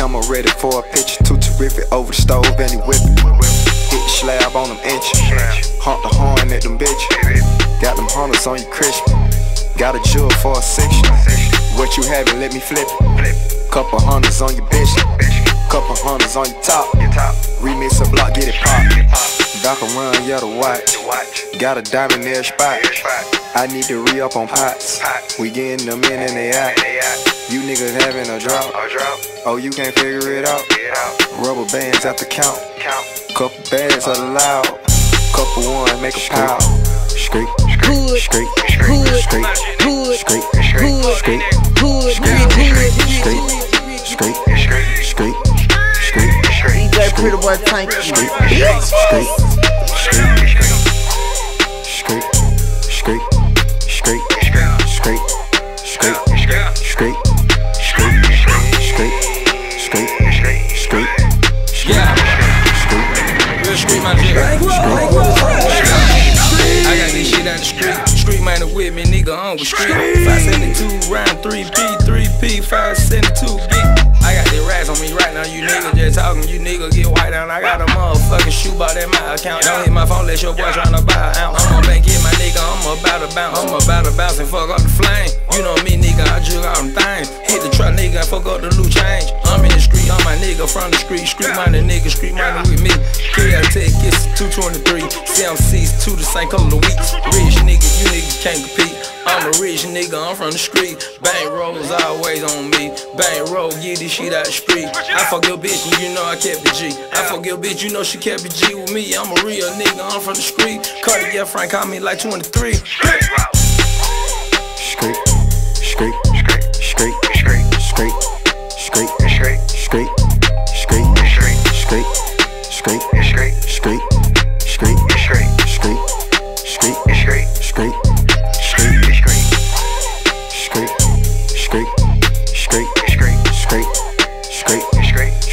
Camera ready for a picture, too terrific. Over the stove and he whippin'. Hit the slab on them inches. Honk the horn at them bitches. Got them hunters on you crispy. Got a jewel for a section. What you having, let me flip it. Couple hundreds on your bitch. Couple hundreds on your top. Remix a block, get it pop. Back around, yeah, the watch. Got a diamond near spot. I need to re up on pots. We getting them in and they out. You niggas having a drop. Oh, you can't figure it out. Rubber bands at the count. Couple bags allowed. Couple one, make a pow. Hood, street, hood, street, hood, my J. I got this shit out the street. Street money with me, nigga, on with street. 572 round 3P, 3P, 572 niggas get white down. I got a motherfucking shoe bought in my account. Don't hit my phone, let your boy tryna buy an ounce. I'm a bank, get my nigga, I'm about to bounce. I'm about to bounce and fuck up the flame. You know me, nigga, I jug all them things. Hit the truck, nigga, fuck up the loot change. I'm in the street, I'm my nigga from the street. Street money, nigga, street money with me. KL Tech, it's 223. CMC's two the same color of weeks. Rich nigga, you niggas can't compete. I'm a rich nigga, I'm from the street. Bank rolls always on me. Bank roll, get this shit out the street. I fuck your bitch and you know I kept the G. I fuck your bitch, you know she kept the G with me. I'm a real nigga, I'm from the street. Cartier Frank caught me like 23. Street, street, street, street, street, street, street, street, street, street, street, street, street, street, street, street, street, street, street, street, straight.